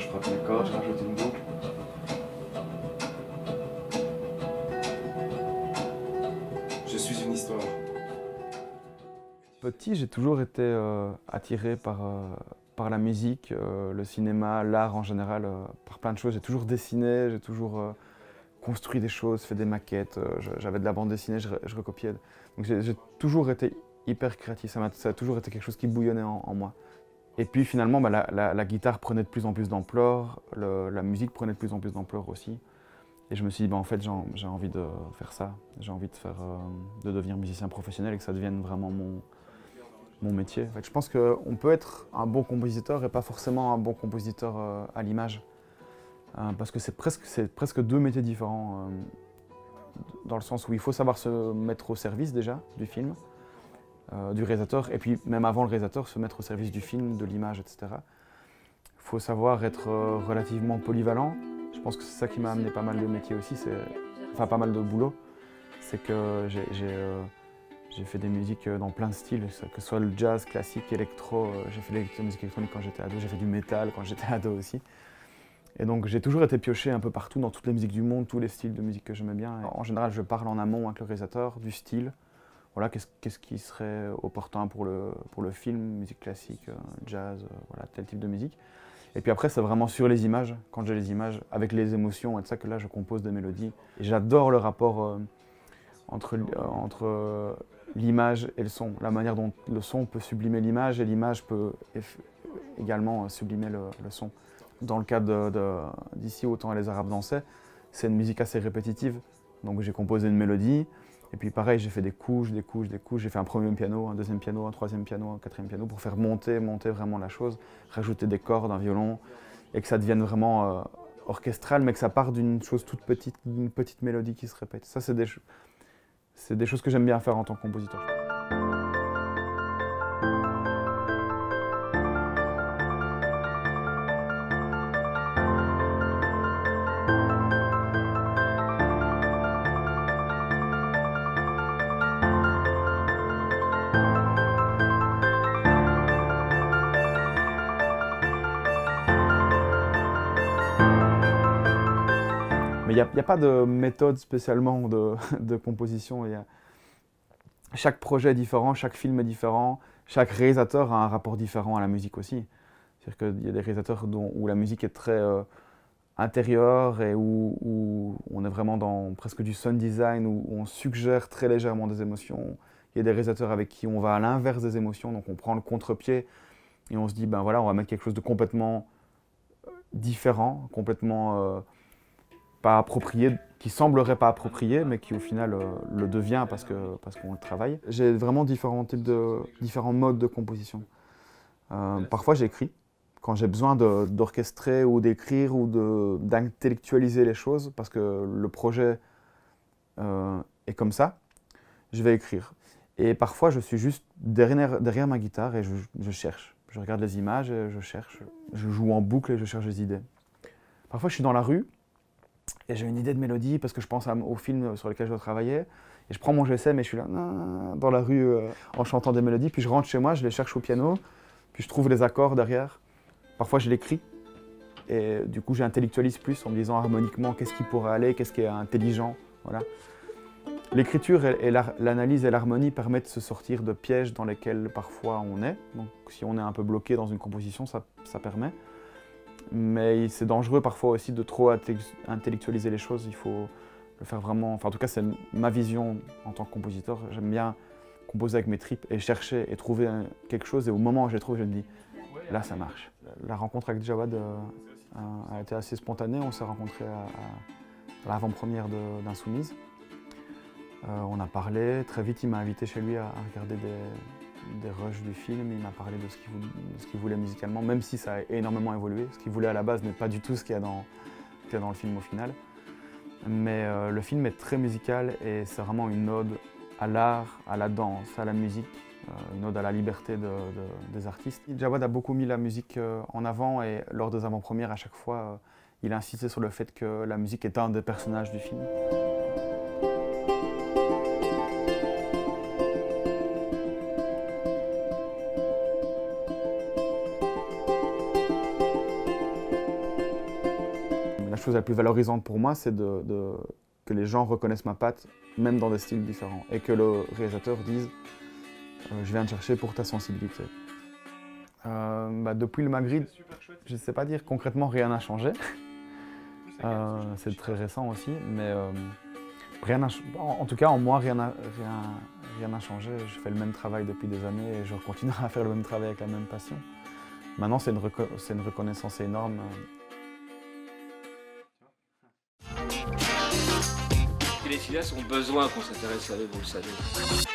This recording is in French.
je frotte mes cordes, je rajoute une boucle. Je suis une histoire. Petit, j'ai toujours été euh, attiré par, euh, par la musique, euh, le cinéma, l'art en général, par plein de choses. J'ai toujours dessiné, j'ai toujours construit des choses, fait des maquettes, j'avais de la bande dessinée, je, recopiais. Donc j'ai toujours été hyper créatif, ça a, toujours été quelque chose qui bouillonnait en, moi. Et puis finalement, bah, la, guitare prenait de plus en plus d'ampleur, la musique prenait de plus en plus d'ampleur aussi. Et je me suis dit, bah, en fait, j'ai envie de faire ça. J'ai envie de, faire, de devenir musicien professionnel et que ça devienne vraiment mon, métier. je pense qu'on peut être un bon compositeur et pas forcément un bon compositeur euh, à l'image. Euh, parce que c'est presque, presque deux métiers différents. Euh, dans le sens où il faut savoir se mettre au service déjà du film, du réalisateur, et puis même avant le réalisateur, se mettre au service du film, de l'image, etc. Il faut savoir être relativement polyvalent. Je pense que c'est ça qui m'a amené pas mal de métiers aussi, enfin pas mal de boulot. C'est que j'ai j'ai fait des musiques euh, dans plein de styles, que ce soit le jazz, classique, électro. Euh, j'ai fait de la musique électronique quand j'étais ado, j'ai fait du métal quand j'étais ado aussi. Et donc j'ai toujours été pioché un peu partout dans toutes les musiques du monde, tous les styles de musique que j'aimais bien. en général, je parle en amont avec le réalisateur du style. Voilà, qu'est-ce qui serait opportun pour le, pour le film, musique classique, euh, jazz, voilà, tel type de musique. Et puis après, c'est vraiment sur les images, quand j'ai les images, avec les émotions et de ça que là, je compose des mélodies. J'adore le rapport entre, entre l'image et le son, la manière dont le son peut sublimer l'image et l'image peut également sublimer le, son. Dans le cas d'ici, Autant les Arabes dansaient, c'est une musique assez répétitive, donc j'ai composé une mélodie, et puis pareil, j'ai fait des couches, des couches, des couches, j'ai fait un premier piano, un deuxième piano, un troisième piano, un quatrième piano, pour faire monter, monter vraiment la chose, rajouter des cordes, un violon, et que ça devienne vraiment euh, orchestral, mais que ça parte d'une chose toute petite, d'une petite mélodie qui se répète. Ça, c'est des choses que j'aime bien faire en tant que compositeur. Il n'y a, pas de méthode spécialement de, composition. chaque projet est différent, chaque film est différent, chaque réalisateur a un rapport différent à la musique aussi. C'est-à-dire qu'il y a des réalisateurs dont, où la musique est très euh, intérieure et où, on est vraiment dans presque du sound design, où on suggère très légèrement des émotions. Il y a des réalisateurs avec qui on va à l'inverse des émotions, donc on prend le contre-pied et on se dit, ben voilà, on va mettre quelque chose de complètement euh, différent, complètement... Euh, pas approprié, qui semblerait pas approprié, mais qui au final euh, le devient parce qu'on parce le travaille. J'ai vraiment différents types de différents modes de composition. Euh, parfois j'écris quand j'ai besoin d'orchestrer ou d'écrire ou d'intellectualiser les choses parce que le projet euh, est comme ça. Je vais écrire. Et parfois je suis juste derrière, derrière ma guitare et je, je cherche. Je regarde les images et je cherche. Je joue en boucle et je cherche des idées. Parfois je suis dans la rue et j'ai une idée de mélodie parce que je pense au film sur lequel je dois travailler. Et je prends mon GSM et je suis là dans la rue euh, en chantant des mélodies. Puis je rentre chez moi, je les cherche au piano. Puis je trouve les accords derrière. Parfois je l'écris. Et du coup j'intellectualise plus en me disant harmoniquement qu'est-ce qui pourrait aller, qu'est-ce qui est intelligent. Voilà. L'écriture l'analyse et l'harmonie permettent de se sortir de pièges dans lesquels parfois on est. Donc si on est un peu bloqué dans une composition, ça permet. Mais c'est dangereux parfois aussi de trop intellectualiser les choses. Il faut le faire vraiment. Enfin, en tout cas, c'est ma vision en tant que compositeur. J'aime bien composer avec mes tripes et chercher et trouver quelque chose. Et au moment où je trouve, je me dis là, ça marche. La rencontre avec Jawad euh, a été assez spontanée. On s'est rencontrés à, l'avant-première d'Insoumise. Euh, on a parlé. Très vite, il m'a invité chez lui à regarder des, des rushs du film, il m'a parlé de ce qu'il voulait, musicalement, même si ça a énormément évolué. Ce qu'il voulait à la base n'est pas du tout ce qu'il y, a dans, le film au final. Mais euh, le film est très musical et c'est vraiment une ode à l'art, à la danse, à la musique, euh, une ode à la liberté des artistes. Jawad a beaucoup mis la musique euh, en avant et lors des avant-premières, à chaque fois, il a insisté sur le fait que la musique est un des personnages du film. Chose la plus valorisante pour moi, c'est de, de- que les gens reconnaissent ma patte, même dans des styles différents, et que le réalisateur dise euh, Je viens te chercher pour ta sensibilité. Euh, bah, depuis le Maghreb, je ne sais pas dire concrètement, rien n'a changé. Euh, c'est très récent aussi, mais euh, rien en, en tout cas, en moi, rien n'a rien, changé. Je fais le même travail depuis des années et je continuerai à faire le même travail avec la même passion. Maintenant, c'est une, reco- c'est une reconnaissance énorme. Les cinéastes ont besoin qu'on s'intéresse à eux, vous le savez.